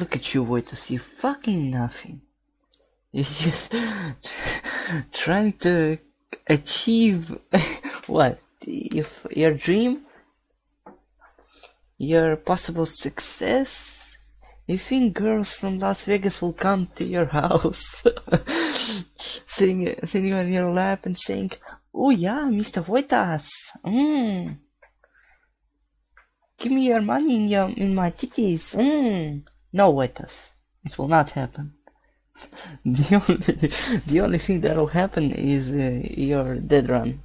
Look at you, Voitas, you fucking nothing. You're just trying to achieve what? If your dream? Your possible success? You think girls from Las Vegas will come to your house, sitting, sitting on your lap and saying, "Oh yeah, Mr. Voitas, mm. give me your money in your in my titties." Mm. No, Voitas, this will not happen. The only, the only thing that will happen is uh, your dead run.